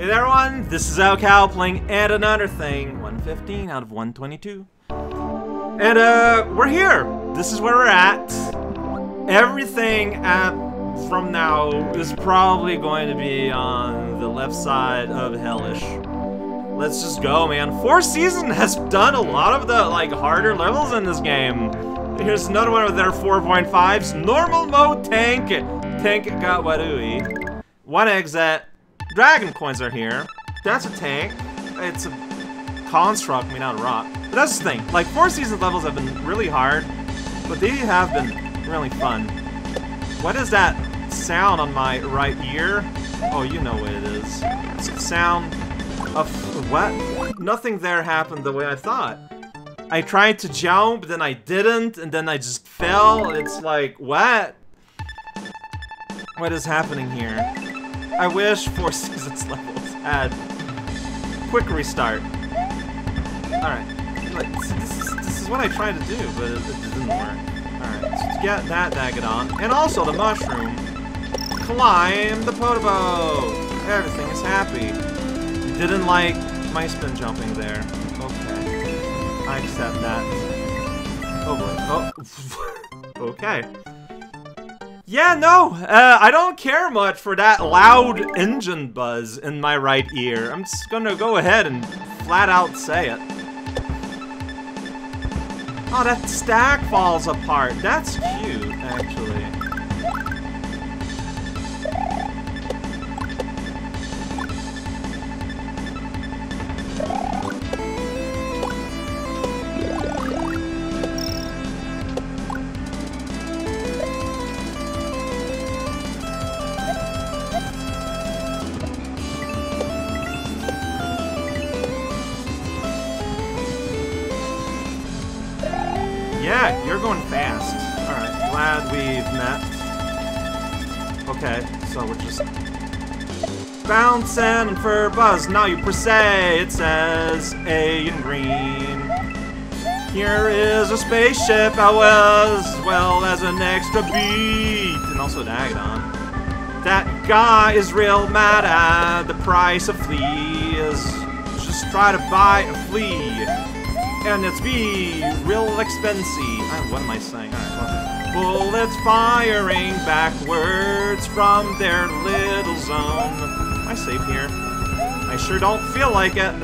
Hey there everyone, this is raocow playing And Another Thing, 115 out of 122. And uh, we're here! This is where we're at. Everything at from now is probably going to be on the left side of Hellish. Let's just go, man. Four Season has done a lot of the, like, harder levels in this game. Here's another one of their 4.5s. Normal mode tank. Tank ga Warui. One exit. Dragon coins are here. That's a tank. It's a construct made out of rock. But that's the thing. Like, Four Season levels have been really hard, but they have been really fun. What is that sound on my right ear? Oh, you know what it is. It's the sound of what? Nothing there happened the way I thought. I tried to jump, then I didn't, and then I just fell. It's like, what? What is happening here? I wish Four Seasons levels had quick restart. Alright. Like, this is, this is what I tried to do, but it, it didn't work. Alright, so to get that Dagadon, and also the mushroom, climb the Podoboo! Everything is happy. Didn't like my spin jumping there. Okay. I accept that. Oh boy. Oh. okay. Yeah, no, uh, I don't care much for that loud engine buzz in my right ear. I'm just gonna go ahead and flat out say it. Oh, that stack falls apart. That's cute, actually. Going fast. Alright, glad we've met. Okay, so we're just bouncing and for buzz. Now you per se, it says A in green. Here is a spaceship, I was, as well as an extra beat, and also Dagadon. That guy is real mad at the price of fleas. Just try to buy a flea and it's be real expensive. Uh, what am I saying? Well. Bullets firing backwards from their little zone. Am I safe here? I sure don't feel like it.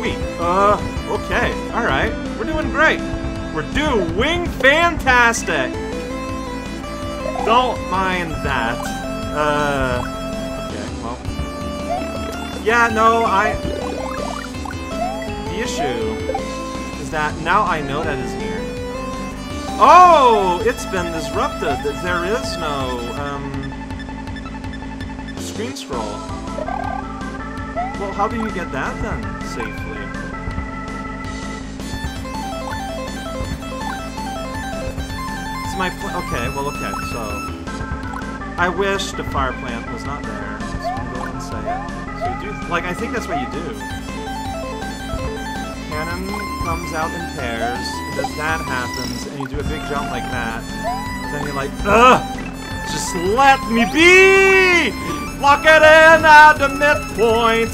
Wait, uh, okay, alright. We're doing great. We're doing fantastic. Don't mind that. Uh, okay, well. Yeah, no, I the issue is that now I know that is here. Oh, it's been disrupted. There is no um, screen scroll. Well, how do you get that then safely? It's my okay. Well, okay. So I wish the fire plant was not there. So going to say it. So you do like I think that's what you do cannon comes out in pairs, and as that happens, and you do a big jump like that, then you're like, Ugh! Just let me be! Lock it in at the midpoint!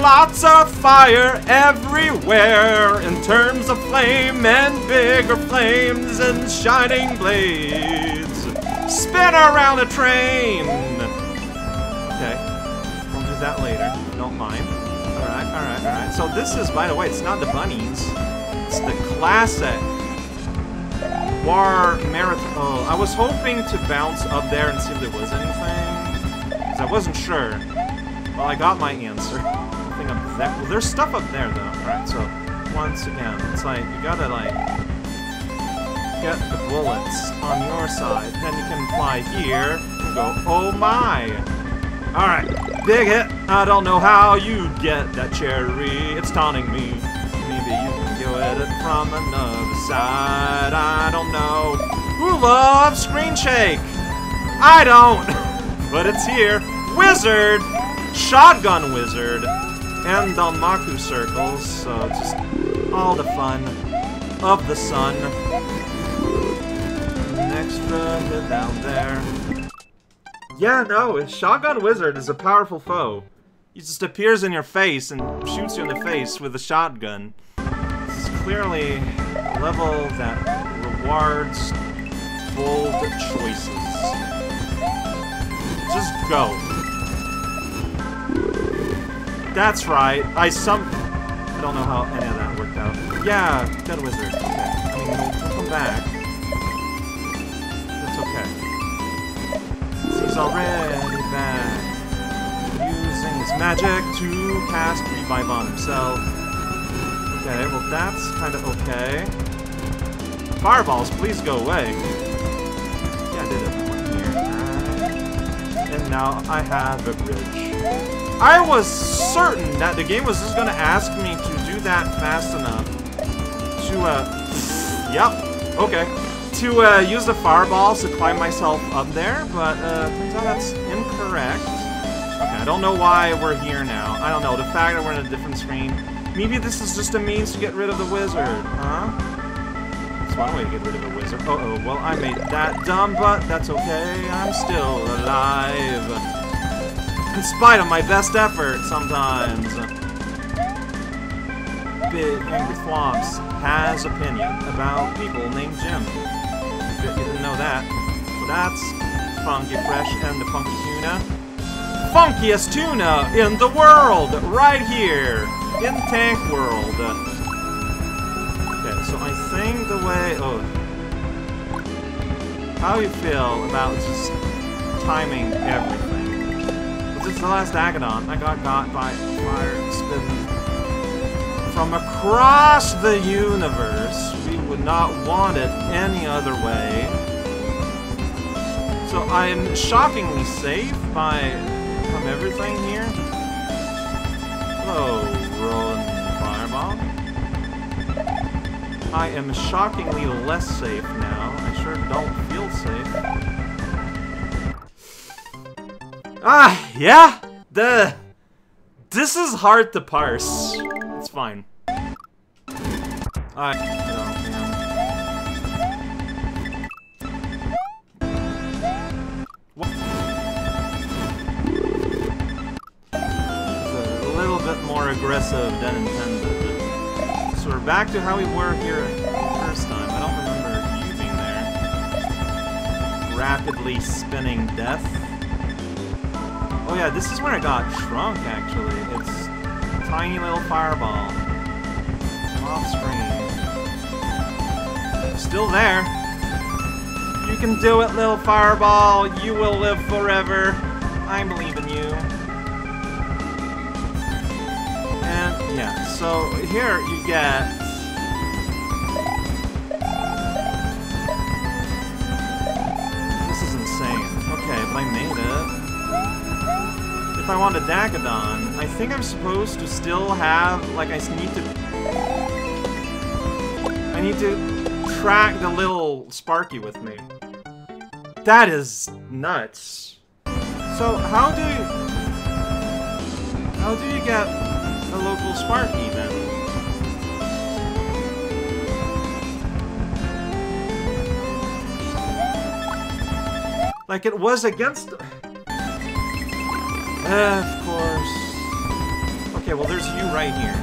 Lots of fire everywhere in terms of flame and bigger flames and shining blades. Spin around the train! Okay, we'll do that later. Don't mind. Alright, alright, alright. So this is, by the way, it's not the bunnies. It's the classic War Marathon. Oh, I was hoping to bounce up there and see if there was anything. Because I wasn't sure. Well, I got my answer. Well, there's stuff up there, though. Alright, so once again, it's like, you gotta, like, get the bullets on your side. Then you can fly here and go, oh my! Alright, big hit. I don't know how you get that cherry. It's taunting me. Maybe you can get it from another side. I don't know. Who loves screen shake? I don't. but it's here. Wizard! Shotgun Wizard! And Danmaku circles, so just all the fun of the sun. An extra hit down there. Yeah, no, Shotgun Wizard is a powerful foe. He just appears in your face and shoots you in the face with a shotgun. This is clearly a level that rewards bold choices. Just go. That's right. I some... I don't know how any of that worked out. Yeah, dead wizard. Okay. I mean, come back. He's already back. Using his magic to cast Revive on himself. Okay, well that's kind of okay. Fireballs, please go away. Yeah, I did it. And now I have a bridge. I was certain that the game was just gonna ask me to do that fast enough to, uh, yep, okay, to, uh, use the fireballs to climb myself up there, but, uh, turns out that's incorrect. Okay, I don't know why we're here now. I don't know, the fact that we're in a different screen. Maybe this is just a means to get rid of the wizard, huh? That's one way to get rid of a wizard. Uh-oh, well, I made that dumb, but that's okay. I'm still alive. In spite of my best effort, sometimes. Big Angry Flops has opinion about people named Jim. You didn't know that. Well, that's Funky Fresh and the Funky Tuna. Funkiest tuna in the world! Right here! In Tank World. Okay, so I think the way... Oh. How you feel about just timing everything? This is the last Agadon. I got got by fire from across the universe. Would not want it any other way. So I'm shockingly safe by from everything here. Hello, rolling fireball. I am shockingly less safe now. I sure don't feel safe. Ah, yeah? The... This is hard to parse. It's fine. I... It's aggressive than intended. So we're back to how we were here first time. I don't remember you being there. Rapidly spinning death. Oh yeah, this is where I got shrunk, actually. It's tiny little fireball. off screen. Still there. You can do it, little fireball. You will live forever. I believe so here you get... This is insane. Okay, if I made it if I want a Dagadon, I think I'm supposed to still have, like, I need to... I need to track the little Sparky with me. That is nuts. So, how do you... How do you get a local Sparky, then? Like, it was against... Uh, of course. Okay, well there's you right here.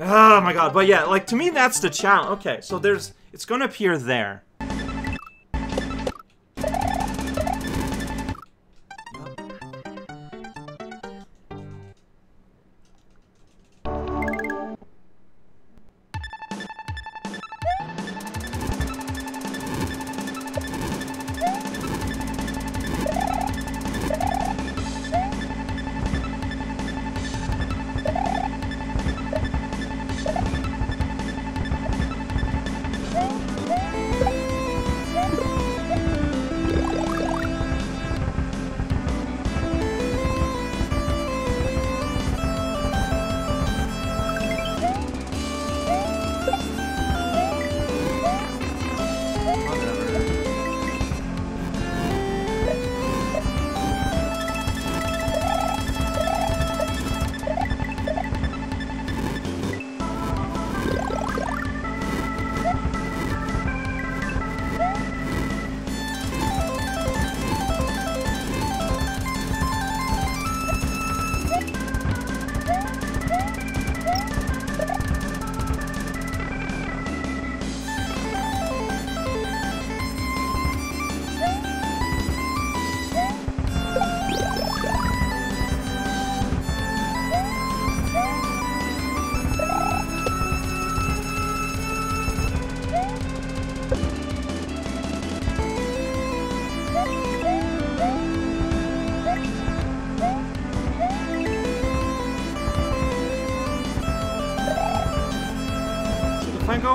Oh my god, but yeah, like to me that's the challenge. Okay, so there's, it's gonna appear there.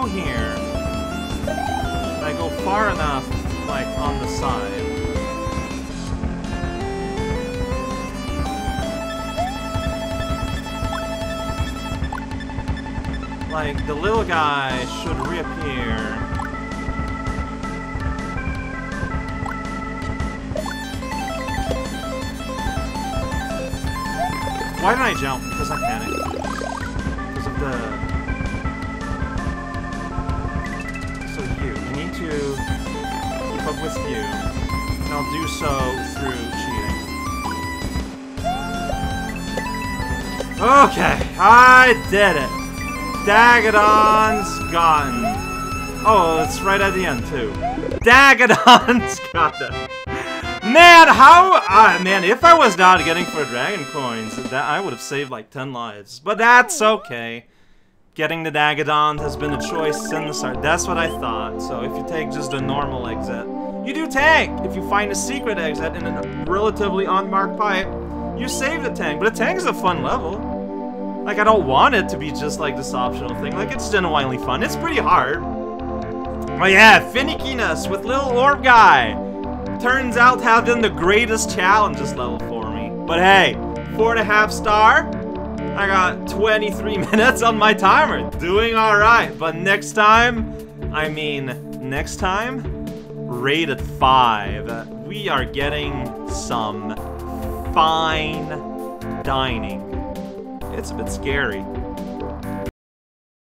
Here, I go far enough, like, on the side. Like, the little guy should reappear. Why did I jump? Because I panicked. Because of the... to keep up with you. And I'll do so through cheating. Okay, I did it. Dagadon's gotten. Oh, it's right at the end, too. Dagadon's got it. Man, how... Uh, man, if I was not getting for Dragon Coins, that I would have saved like 10 lives. But that's okay. Getting the Dagadon has been a choice since the. That's what I thought. So if you take just a normal exit, you do tank. If you find a secret exit in a relatively unmarked pipe, you save the tank. But a tank is a fun level. Like, I don't want it to be just like this optional thing. Like, it's genuinely fun. It's pretty hard. Oh yeah, finickiness with little orb guy turns out been the greatest challenges level for me. But hey, four and a half star. I got 23 minutes on my timer. Doing alright. But next time, I mean, next time, rated 5. We are getting some fine dining. It's a bit scary.